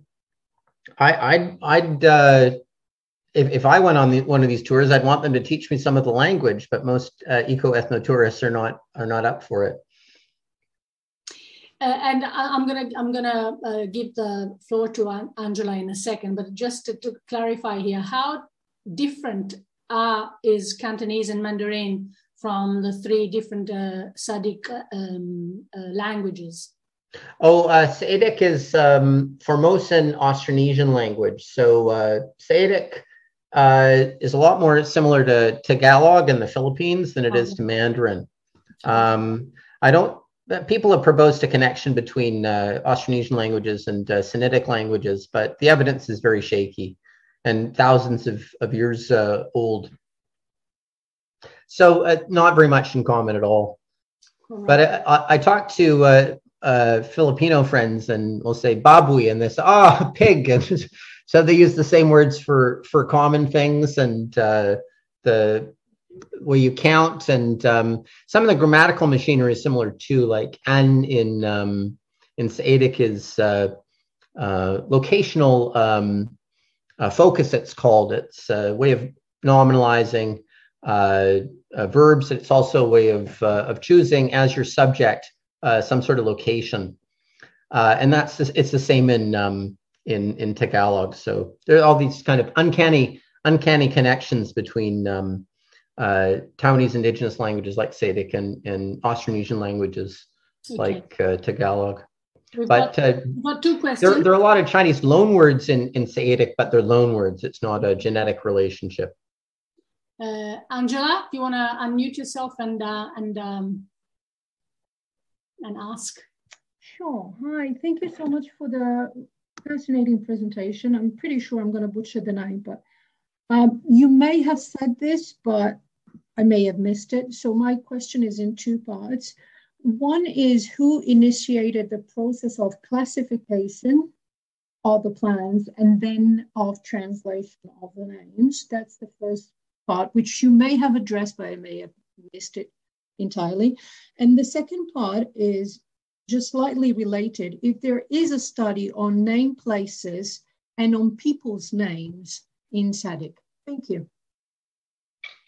I, I'd, I'd uh, if, if I went on the, one of these tours, I'd want them to teach me some of the language, but most uh, eco-ethnotourists are not are not up for it. Uh, and I, am gonna I'm gonna uh, give the floor to Angela in a second, but just to, to clarify here, how different are is Cantonese and Mandarin from the three different uh, Seediq um, uh, languages? Oh, uh, is um, Formosan Austronesian language. So uh, uh, is a lot more similar to Tagalog in the Philippines than it is to Mandarin. Um, I don't people have proposed a connection between uh, Austronesian languages and uh, Sinitic languages, but the evidence is very shaky and thousands of, of years uh, old. So uh, not very much in common at all. But I, I, I talked to uh, uh, Filipino friends and we'll say babui and say, ah, oh, pig. And so they use the same words for, for common things and uh, the where you count. And um, some of the grammatical machinery is similar too like and in um, in Seediq is uh, uh, locational um, uh, focus it's called. It's a way of nominalizing uh, uh, verbs. It's also a way of, uh, of choosing as your subject some sort of location and that's it's the same in um, in in Tagalog so there are all these kind of uncanny uncanny connections between um, uh, Taiwanese indigenous languages like Seediq and, and Austronesian languages. Okay. like uh, Tagalog. We've But got, uh, got two there, questions. there are a lot of Chinese loan words in, in Seediq, but they're loan words. It's not a genetic relationship. Uh, Angela, do you want to unmute yourself and uh, and um, and ask? Sure. Hi. Thank you so much for the fascinating presentation. I'm pretty sure I'm going to butcher the name, but um, you may have said this, but I may have missed it. So my question is in two parts. One is who initiated the process of classification of the plans and then of translation of the names? That's the first part, which you may have addressed, but I may have missed it entirely. And the second part is just slightly related. If there is a study on name places and on people's names in Seediq. Thank you.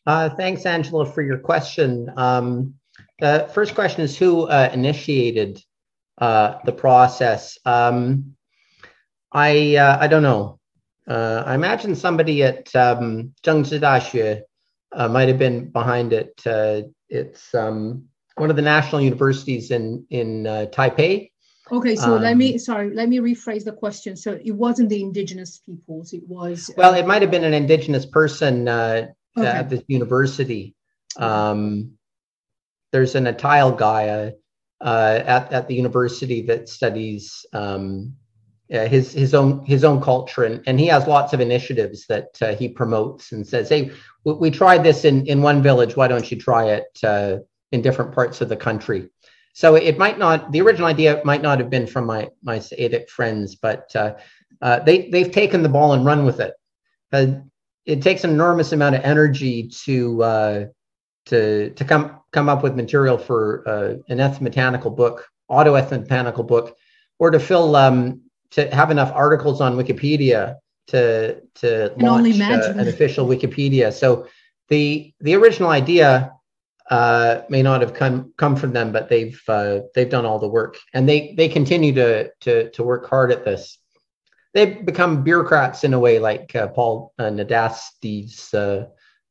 Uh, thanks, Angela, for your question. Um, the first question is who uh, initiated uh, the process? Um, I uh, I don't know. Uh, I imagine somebody at um, Zhengzhi uh, might have been behind it. Uh, it's um, one of the national universities in in uh, Taipei. Okay, so let Um, me sorry, let me rephrase the question. So it wasn't the indigenous peoples, it was Well, uh, it might have been an indigenous person uh, Okay. at this university. Um, there's an Atayal guy uh, uh, at at the university that studies um, uh, his his own his own culture, and, and he has lots of initiatives that uh, he promotes and says, "Hey, we, we tried this in in one village. Why don't you try it uh, in different parts of the country?" So it might not the original idea might not have been from my my Seediq friends, but uh, uh, they they've taken the ball and run with it. It takes an enormous amount of energy to to to come come up with material for an ethnobotanical book, auto ethnobotanical book, or to fill um, to have enough articles on Wikipedia to to launch uh, an official Wikipedia. So the the original idea uh, may not have come come from them, but they've uh, they've done all the work, and they they continue to to to work hard at this. They've become bureaucrats in a way, like uh, Paul uh, Nadasdy's uh,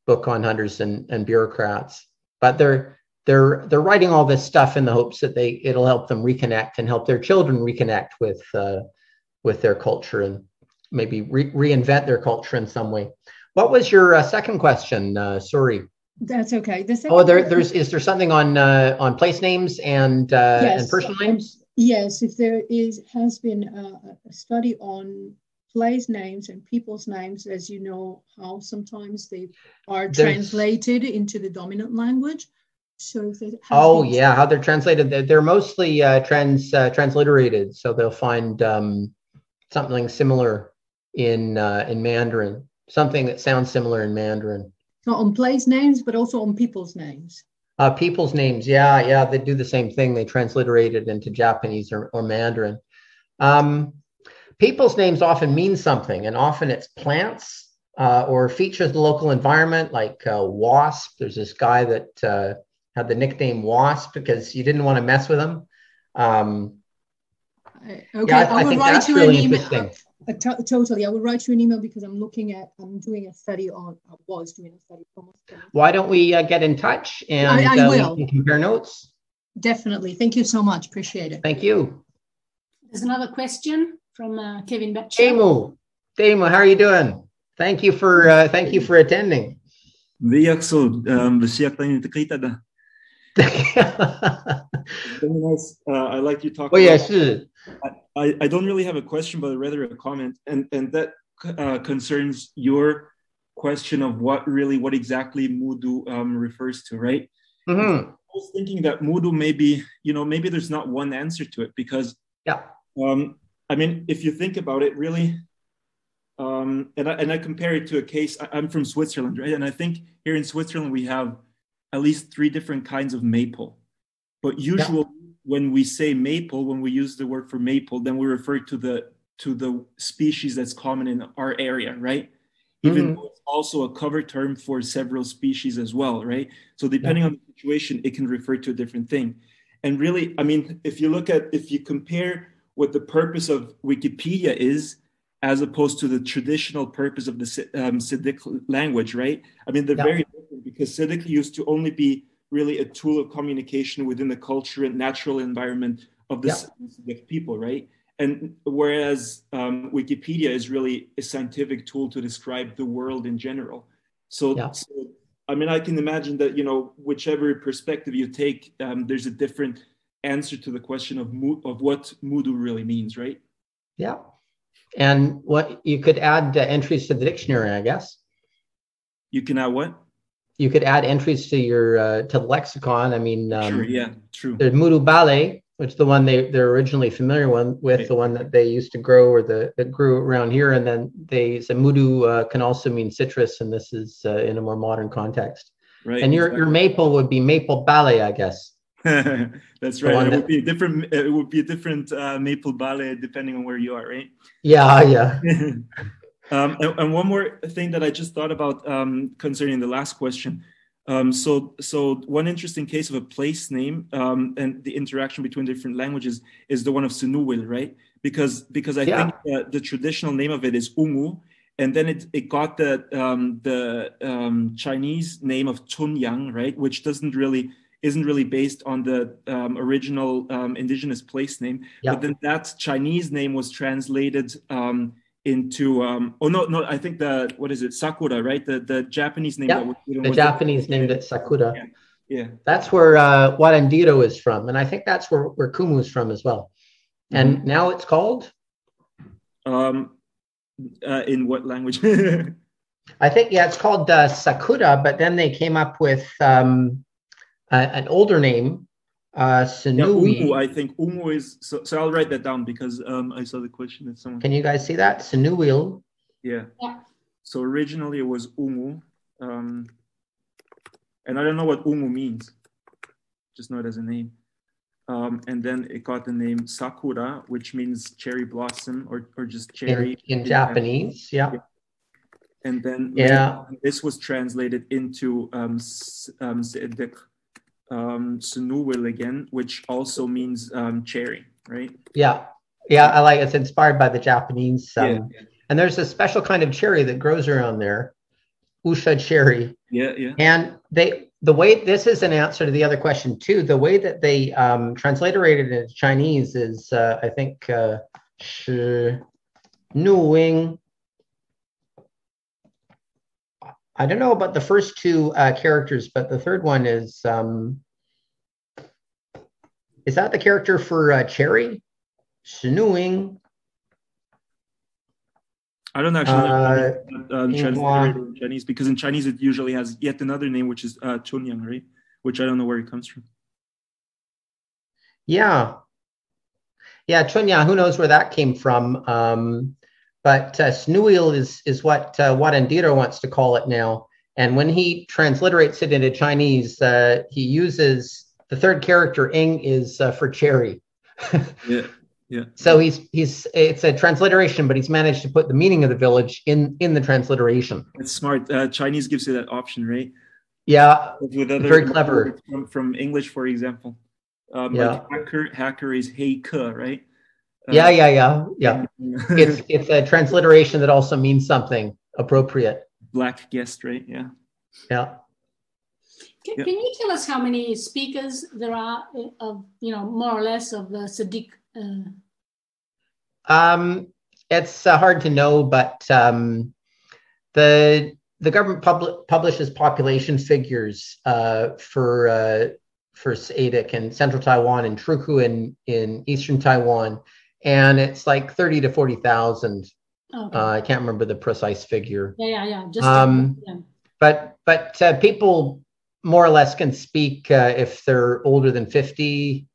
book on hunters and, and bureaucrats. But they're they're they're writing all this stuff in the hopes that they it'll help them reconnect and help their children reconnect with uh, with their culture and maybe re- reinvent their culture in some way. What was your uh, second question? Uh, sorry. that's okay. The second Oh, there, there's is there something on uh, on place names and uh, and personal names? Yes, if there is has been a, a study on place names and people's names, as you know, how sometimes they are There's- translated into the dominant language. So if there has Oh yeah, how they're translated. They're, they're mostly uh, trans uh, transliterated, so they'll find um, something similar in uh, in Mandarin, something that sounds similar in Mandarin. not on place names, but also on people's names. Uh, people's names, yeah, yeah, they do the same thing. They transliterate it into Japanese or, or Mandarin. Um, people's names often mean something, and often it's plants uh, or features of the local environment, like uh, wasp. There's this guy that uh, had the nickname Wasp because you didn't want to mess with him. Um, Okay, yeah, I, I, I will think write you really an email. interesting. Totally, I will write you an email because I'm looking at, I'm doing a study on, I was doing a study almost. Why don't we uh, get in touch and I- I uh, will. can compare notes? Definitely. Thank you so much. Appreciate it. Thank you. There's another question from uh, Kevin Batcher. Demu, Demu, how are you doing? Thank you for uh, thank you for attending. Vy Axel, um, we siya tayo nagkita Very nice. Uh, I like you talking. Oh yeah, about, I, I don't really have a question, but rather a comment, and and that uh, concerns your question of what really, what exactly Mudu um, refers to, right? Mm-hmm. I was thinking that Mudu maybe, you know, maybe there's not one answer to it because, yeah, um, I mean, if you think about it, really, um, and I, and I compare it to a case. I, am from Switzerland, right? And I think here in Switzerland we have at least three different kinds of maple. But usually, when we say maple, when we use the word for maple, then we refer to the to the species that's common in our area, right? Even Mhm. though it's also a cover term for several species as well, right? So depending on the situation, it can refer to a different thing. And really, I mean, if you look at if you compare what the purpose of Wikipedia is, as opposed to the traditional purpose of the um, Seediq language, right? I mean, they're Yeah. very because Seediq used to only be really a tool of communication within the culture and natural environment of the yeah. people, right? And whereas um, Wikipedia is really a scientific tool to describe the world in general. So, yeah. so I mean, I can imagine that you know, whichever perspective you take, um, there's a different answer to the question of of what Mudu really means, right? Yeah, and what you could add uh, entries to the dictionary, I guess. You can add what? You could add entries to your uh, to the lexicon. I mean, um, sure, yeah, true. There's Mudu Bale, which is the one they they're originally familiar with, with right. the one that they used to grow or the that grew around here, and then they say Mudu uh, can also mean citrus, and this is uh, in a more modern context. Right. And your exactly. your maple would be maple bale, I guess. That's right. It would be a different. It would be a different uh, maple bale depending on where you are, right? Yeah, yeah. um, and, and, one more thing that I just thought about um, concerning the last question. Um, so, so one interesting case of a place name um, and the interaction between different languages is the one of Sunuwil, right? Because because I yeah. think uh, the traditional name of it is Ungu, and then it, it got the um, the um, Chinese name of Chunyang, right? Which doesn't really isn't really based on the um, original um, indigenous place name. Yeah. But then that Chinese name was translated um, into um, oh no no I think the what is it Sakura right the the Japanese name. Yeah. the Japanese named it Sakura. Yeah. yeah. That's where uh, Warandiro is from, and I think that's where where Kumu is from as well. And mm-hmm. now it's called. Um, uh, in what language? I think yeah, it's called uh, Sakura, but then they came up with um, uh, an older name, uh, Sinui. Yeah, Umu, I think Umu is, so, so I'll write that down because um, I saw the question that someone. Can you guys see that? Sinuil. Yeah. yeah. So originally it was Umu. Um, and I don't know what Umu means, just know it as a name. Um, and then it got the name Sakura, which means cherry blossom or, or just cherry. In, in Japanese, yeah. yeah. And then yeah, this was translated into um, um, um, Sunuwil again, which also means um, cherry, right? Yeah, yeah, I like it. It's inspired by the Japanese. Um, yeah. And there's a special kind of cherry that grows around there, Usha cherry. Yeah, yeah. And they, the way this is an answer to the other question too. The way that they um, transliterated it into Chinese is, uh, I think, uh, Nu Wing. I don't know about the first two uh, characters, but the third one is um, is that the character for uh, Cherry? Snooing. I don't actually know uh, uh, in Chinese because in Chinese it usually has yet another name, which is uh, Chunyang, right? Which I don't know where it comes from. Yeah. Yeah, Chunyang, who knows where that came from? Um, but uh, Snuil is is what uh, wants to call it now. And when he transliterates it into Chinese, uh, he uses the third character Ing is uh, for cherry. yeah. Yeah. So he's he's it's a transliteration, but he's managed to put the meaning of the village in in the transliteration. It's smart. Uh, Chinese gives you that option, right? Yeah. With other, very clever. From, from English, for example. Um, yeah. Like hacker, hacker is hey right? Yeah, yeah, yeah, yeah. it's it's a transliteration that also means something appropriate. Black guest, right? Yeah. Yeah. Can, can you tell us how many speakers there are uh, of you know more or less of the Seediq? Uh... Um, it's uh, hard to know, but um, the the government pub- publishes population figures uh, for uh, for Seediq in central Taiwan and Truku in in eastern Taiwan, and it's like 30 to 40,000. Okay. Uh, I can't remember the precise figure. Yeah, yeah, yeah. Just um, yeah. But but uh, people more or less can speak uh, if they're older than 50.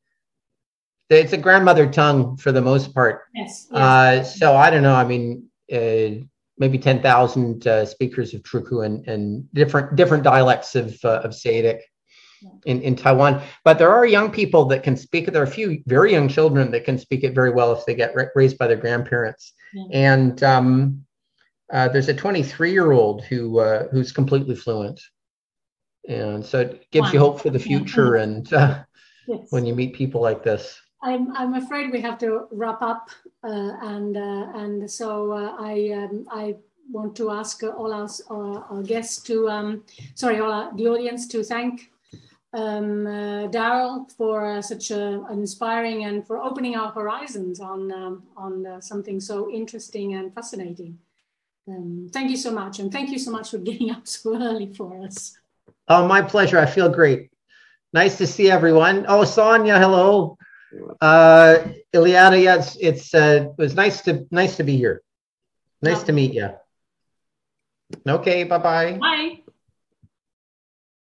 It's a grandmother tongue for the most part. Yes. yes. Uh, so I don't know. I mean, uh, maybe 10,000 uh, speakers of Truku and, and different different dialects of, of Seediq in, in Taiwan. But there are young people that can speak it. There are a few very young children that can speak it very well if they get raised by their grandparents. Yeah. And um, uh, there's a 23 year old who uh, who's completely fluent. And so it gives wow. you hope for the future yeah. and uh, yes. when you meet people like this. I'm, I'm afraid we have to wrap up, uh, and uh, and so uh, I um, I want to ask all our, our guests to um, sorry all our, the audience to thank um, uh, Darryl for uh, such an inspiring and for opening our horizons on, um, on uh, something so interesting and fascinating. Um, thank you so much. And thank you so much for getting up so early for us. Oh, my pleasure. I feel great. Nice to see everyone. Oh, Sonia, hello. Uh, Iliana, yeah, it's, it's uh, it was nice to nice to be here. Nice to meet you. Okay, bye-bye. Bye.